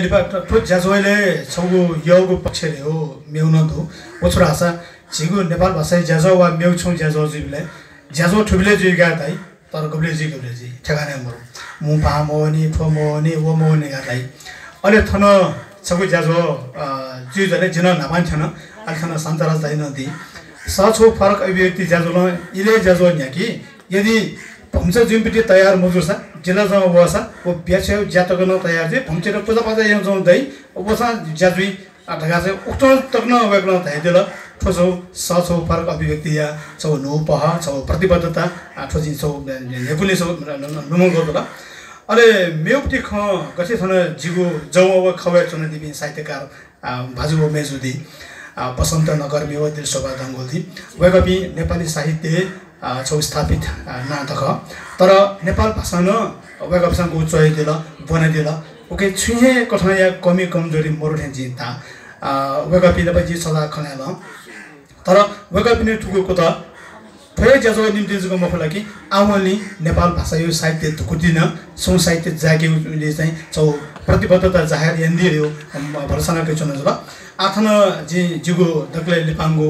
ज्याजोले छौगु यौगु पक्षले हो मेउन दु ओछुरा हासा झिगु नेपाल भाषा ज्याजो वा मेउ छौ ज्याजो जिबले ज्याजो ठुबिले जुइ गा ताइ तर गबले जि गबले जि ठेगाने मरु मु पा मोनी ठो मोनी वो मोनी गा ताइ अले थन छगु ज्याजो जुइ जले जिन नापान छन अले थन सन्तराज दाइ नदी सछो फरक अभिव्यक्ति ज्याजो इले ज्याजो न्याकी यदि भन्छ जुनपिटी तयार मजुर छ जिल्ला जमा बसा वो ब्याछ ज्यात गर्न तयार चाहिँ भन्छ पूजा पाजा यहाँ जाउँ दै बसा ज्याजुई ढगा चाहिँ उक्त तक्न वेक्न धाइदिल ठोसौ सछौ फरक अभिव्यक्ति या छौ नो पह छौ प्रतिबद्धता ठोजी छौ नेपुली छौ नुमङ गर्दो अरे मेउपटी ख गछि थन जिगु जौ अब चुन दिबी साहित्यकार भाजुबो मेजुदी। बसन्त नगर मेवा दिल शोभा दङ्गोलदी नेपाली साहित्य छौ स्थापित नाटक तर नेपाल भाषा न वेगपसँग उच्चइदिल बनाइदिल ओके छुहे कठा या कमी कमजोरी मरुठे जिन्ता वेगपी नेपाली सदा खनाल तर वेगपी नै ठुकुको त थोरै ज्याजो निम्ति जुको मफु लागि आवली नेपाल भाषा यो साहित्य धुकुदिन सौ साहित्य जागे उसले चाहिँ छौ प्रतिबद्धता जाहेर यन्दी हो भरोसानाकै चुन ल आथन जी जिगु दक्ले लिपाङ्गो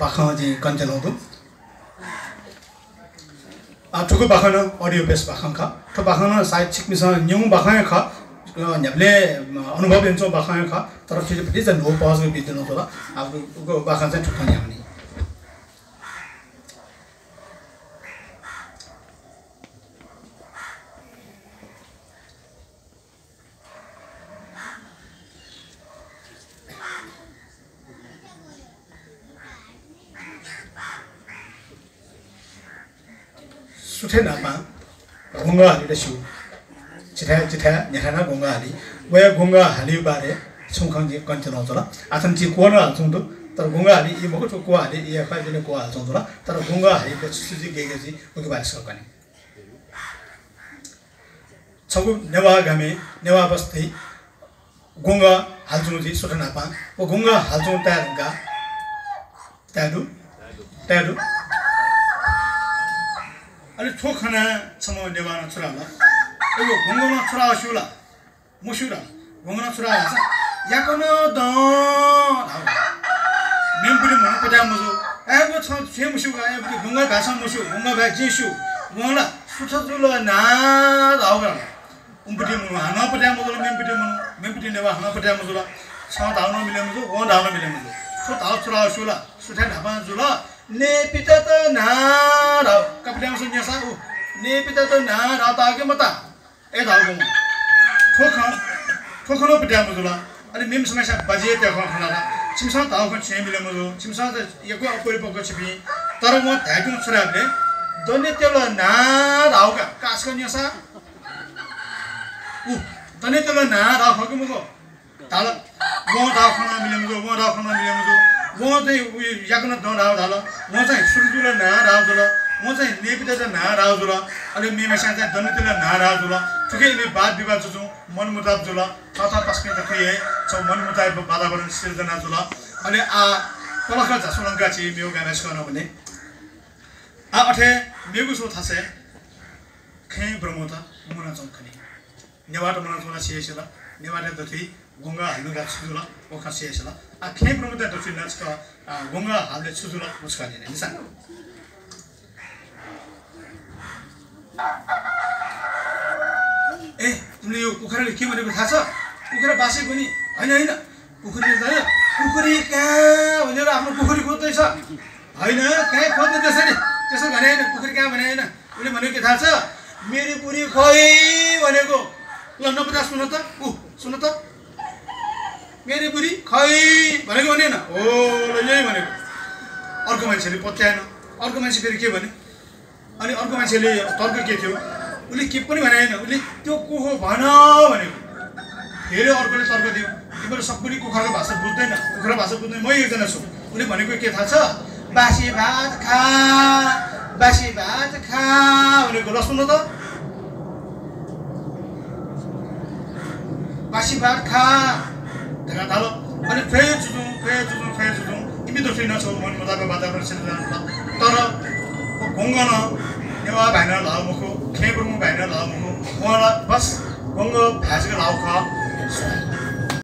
बाख जी कञ्चन हुँदो। ठुकु बाखन अडियो बेस बाखन ख ठो बाखन सायद छिक्मिसँग न्यु बाखाय ख न्याप्ले अनुभव लिन्छौँ बाखाय ख तर फेरि फेरि चाहिँ नो पहजको बित्नु होला अब बाखन चाहिँ ठुक्क न्याउने सुठे नापा घुङ्गा हालेर सिउ चिठा चिठा नेखाना घुङ्गा हाली वया घुङ्गा हाली बारे छुङखङ जी कञ्चन आउँछ ल कोन हाल्छौँ त तर घुङ्गा हाली यी मको को हाली या खा दिने को हाल्छौँ त ल तर घुङ्गा हाली सुजी गेगे जी उके बारे छगु नेवा गामे नेवा बस्ती गुङ्गा हाल्छौँ सुठे नापा ओ घुङ्गा हाल्छौँ 아니 초카나 참어 내가나 추라.라 이거 공공나 추라 쉬라. 못 쉬라? 공공나 추라. 야코노 도 멤버리 뭐 거다 무슨 아이고 참 제무 쉬고 아이고 공가 가서 못 쉬고 공가 가지 쉬고 공라 수차 줄로 나 나오가 umputi mulu hanga puti amu zulu mempiti mulu mempiti newa hanga puti amu zulu sama tahu no milemu zulu wong tahu no milemu zulu so tahu sura sula sutai dapan zulu ना ने ने न अनि ma'am ख छे मिले मजु। छिमसा त यको अपरिपक्व छिपी। तर म धाइकु छोराले दने तेल नार आउ का कास क न्यासा उ दने तेल नार आउ खगु मगो ताल म धाउ धाउ म चाहिँ उयो याकन डाउ धाल म चाहिँ सुरुजुल ना राजुल म चाहिँ नेपिता चाहिँ ना राजुल अनि मेमेसा चाहिँ दनितुल ना राजुल ठुकै मे वाद विवाद जुझौँ मनमुताब जुल तथा पस्के त खै है। छौ मनमुताब वातावरण सिर्जना जुल अनि आ पलख झासुलङ्का छि मेउ गामेस गर्न भने। आ अठे मेगु सो थासे। खे ब्रह्मत मुना चौखनी। नेवाट मुना चौना सिएसला नेवाट दथि गुङ्गा हाल्नु गएको छुजुला ओखा सिएसला आ खे ब्रह्मत दथि नाचक गुङ्गा हाल्ने छुजुला मुस्का दिने निसा ए तिमीले यो कुखुराले के भनेको थाहा छ कुखुरा बासे पनि होइन होइन कुखुरी त कुखुरी कहाँ भनेर आफ्नो कुखुरी खोज्दैछ होइन कहीँ खोज्नु त्यसरी त्यसो भने होइन कुखुरी कहाँ भने होइन उसले भनेको के थाहा छ मेरो बुढी खै भनेको ल नपचास सुन त ऊ सुन त मेरो बुढी खै भनेको भनेन हो ल यही भनेको। अर्को मान्छेले पत्याएन। अर्को मान्छे फेरि के भने? अनि अर्को मान्छेले तर्क के थियो? उसले के पनि भने होइन। उसले त्यो को हो भन भनेको। फेरि अर्कोले तर्क दियो। तिमीहरू सबैले कुखुराको भाषा बुझ्दैन। कुखुरा भाषा बुझ्दैन म एकजना छु। उसले भनेको के थाहा छ? बासी भात खा बासी भात खा भनेको। ल सुन त। बासी भात खा। ढाका थालो अनि फेरि चुचौँ फेरि चुचौँ फेरि चुचौँ तिमी त फेरि नछौ मन मजाको वातावरण सिर्जना तर घुङ्गन नेवा भाइन लाउ मुखो खेबुङ भाइन लाउ मुखो उहाँलाई बस गङ्ग भाजीको लाउ ख छ